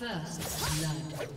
First blood.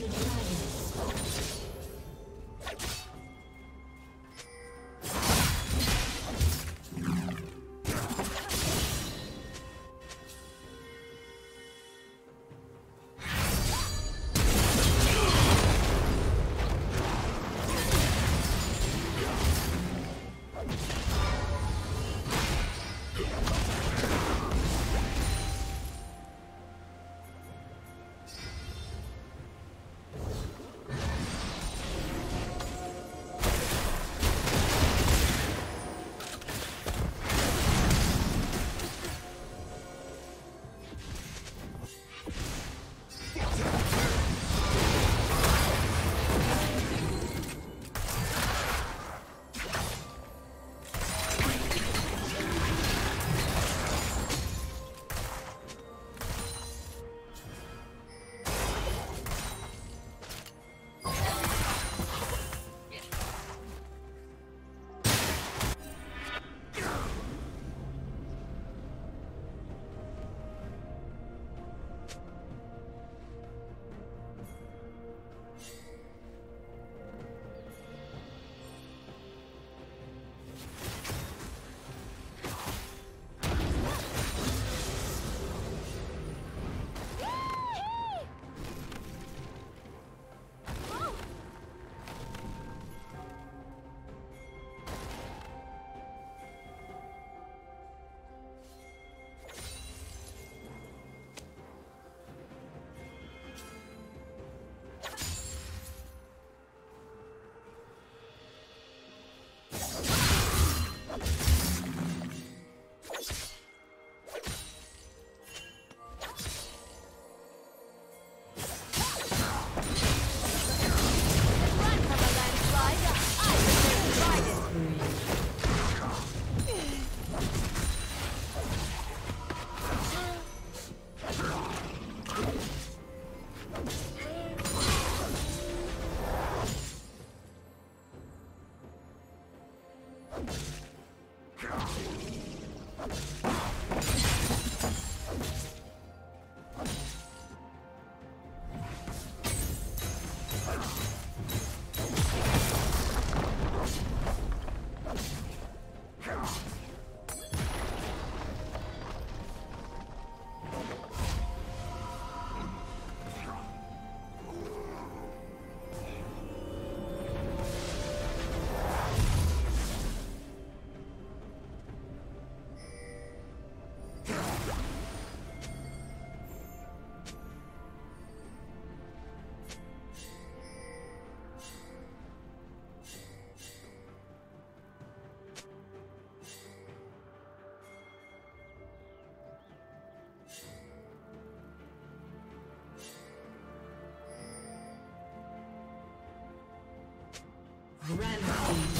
Slain the dragon. Rampage.